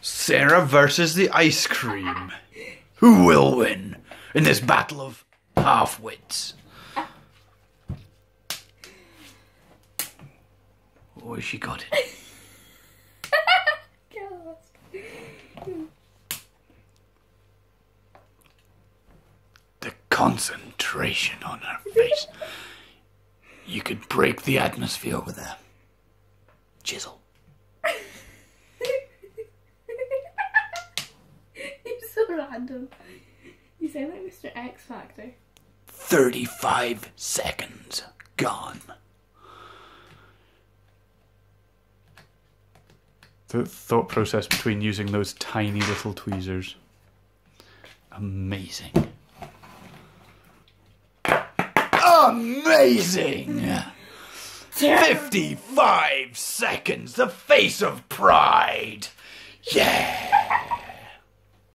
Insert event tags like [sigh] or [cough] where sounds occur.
Sarah versus the ice cream. Who will win in this battle of half wits? Oh, she got it. [laughs] The concentration on her face. You could break the atmosphere with a chisel. Random. [laughs] You sound like Mr. X Factor. 35 seconds gone. The thought process between using those tiny little tweezers. Amazing. Amazing! 55 seconds, the face of pride. Yeah!